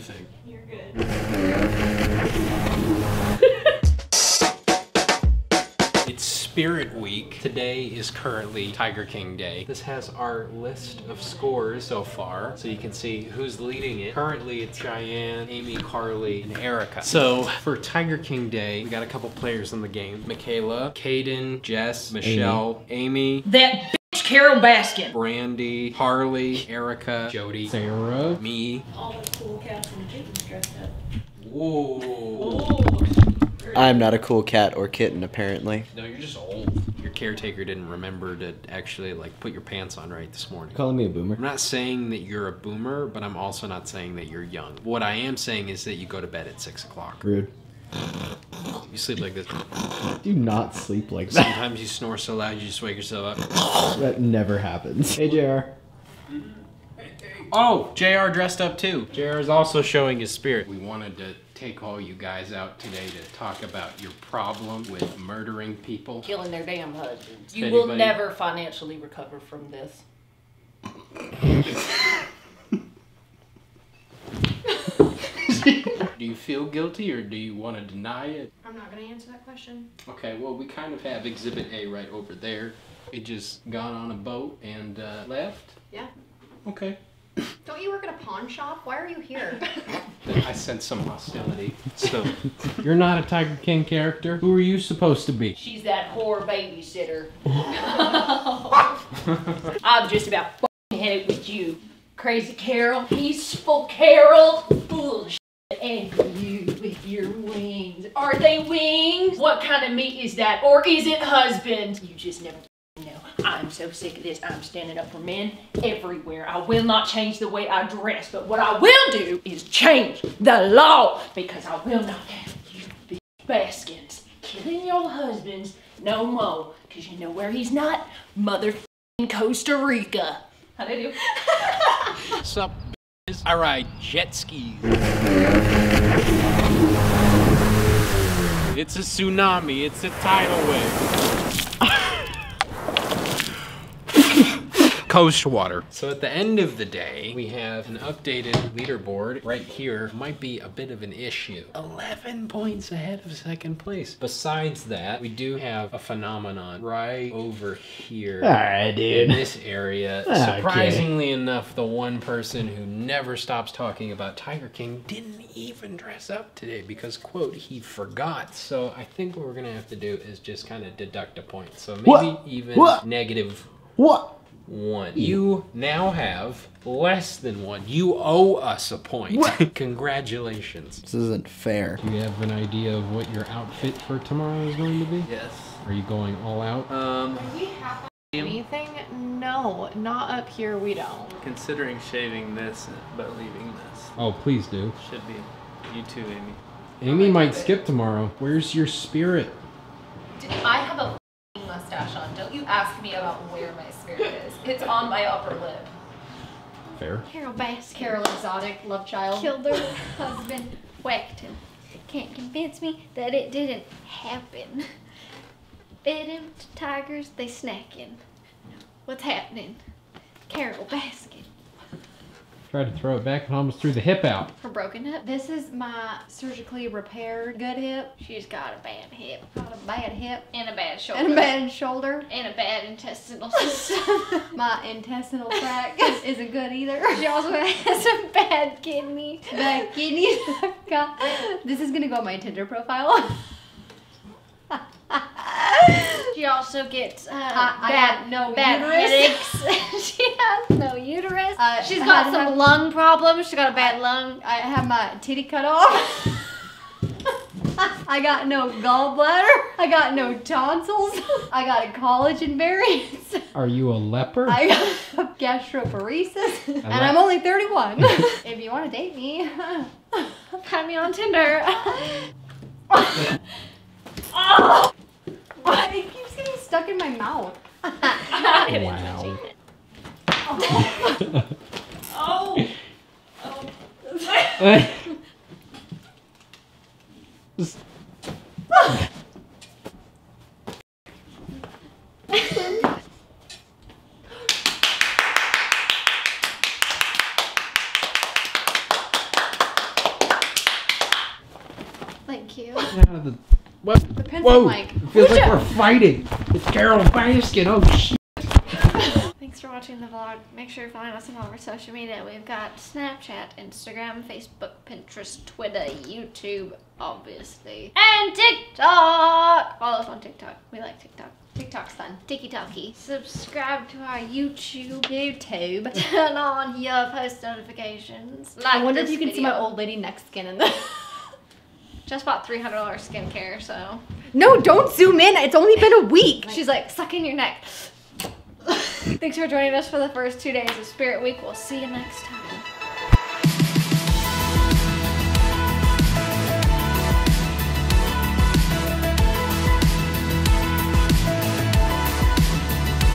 you think? You're good. It's Spirit Week. Today is currently Tiger King Day. This has our list of scores so far, so you can see who's leading it. Currently, it's Cheyenne, Amy, Carly, and Erica. So for Tiger King Day, we got a couple players in the game. Michaela, Caden, Jess, Michelle, Amy, That bitch Carole Baskin. Brandy, Harley, Erica, Jody, Sarah. me. All the cool cats and kittens dressed up. Whoa. I'm not a cool cat or kitten, apparently. No, you're just old. Your caretaker didn't remember to actually like put your pants on right this morning. Calling me a boomer. I'm not saying that you're a boomer, but I'm also not saying that you're young. What I am saying is that you go to bed at six o'clock. Rude. You sleep like this. Do not sleep like that. Sometimes you snore so loud you just wake yourself up. That never happens. Hey, JR. Mm-hmm. Oh, JR dressed up too. JR is also showing his spirit. We wanted to take all you guys out today to talk about your problem with murdering people. Killing their damn husbands. You Anybody- will never financially recover from this. Do you feel guilty or do you want to deny it? I'm not gonna answer that question. Okay, well, we kind of have Exhibit A right over there. It just got on a boat and uh, left. Yeah. Okay. Don't you work at a pawn shop? Why are you here? I sense some hostility. So, you're not a Tiger King character. Who are you supposed to be? She's that whore babysitter. I'm just about fucking headed with you. Crazy Carole, peaceful Carole, bullshit. And you with your wings. Are they wings? What kind of meat is that? Or is it husband? You just never know. I'm so sick of this. I'm standing up for men everywhere. I will not change the way I dress, but what I will do is change the law because I will not have you bitch Baskins killing your husbands no more. Cause you know where he's not? Mother Costa Rica. How do you do? What's up, bitches? I ride jet skis. It's a tsunami. It's a tidal wave. Coast water. So at the end of the day, we have an updated leaderboard right here. Might be a bit of an issue. 11 points ahead of second place. Besides that, we do have a phenomenon right over here. Alright, In this area, Okay. surprisingly enough, the one person who never stops talking about Tiger King didn't even dress up today because, quote, he forgot. So I think what we're gonna have to do is just kind of deduct a point. So maybe What? even What? negative What? One. You now have less than one. You owe us a point. Congratulations. This isn't fair. Do you have an idea of what your outfit for tomorrow is going to be? Yes. Are you going all out? Um, we anything? No, not up here. We don't. Considering shaving this but leaving this Oh, please do. should be you too, Amy. Amy might skip tomorrow. Where's your spirit? It's on my upper lip. Fair. Carole Baskin Carol Exotic, love child. killed her husband, whacked him. Can't convince me that it didn't happen. Fed him to tigers, they snacking. What's happening? Carole Baskin. Tried to throw it back and almost threw the hip out. Her broken hip. This is my surgically repaired good hip. She's got a bad hip. Got a bad hip And a bad shoulder. and a bad shoulder. And a bad intestinal system. My intestinal tract isn't good either. she also has a bad kidney. Bad kidneys. God. This is gonna go on my Tinder profile. She also gets uh, I- I bad, have no bad uterus. headaches. she has no uterus. Uh, She's I got some have- lung problems. She's got a bad lung. I have my titty cut off. I got no gallbladder. I got no tonsils. I got a collagen variance. Are you a leper? I got gastroparesis. And like- I'm only 31. if you want to date me. Find me on Tinder. oh! It keeps getting stuck in my mouth. wow. Oh! Just- Thank you. Get out of the. What? The pencil Whoa! mic. It feels like we're fighting. It's Carole Baskin. Oh shit. Thanks for watching the vlog. Make sure to find us on all of our social media. We've got Snapchat, Instagram, Facebook, Pinterest, Twitter, YouTube, obviously, and TikTok. Follow us on TikTok. We like TikTok. TikTok's fun. Tiki Talkie. Subscribe to our YouTube. YouTube. Turn on your post notifications. Like I wonder if you can see my old lady neck skin in this. Just bought three hundred dollars skincare, so no, don't zoom in. It's only been a week. she's like sucking your neck. Thanks for joining us for the first two days of Spirit Week. We'll see you next time.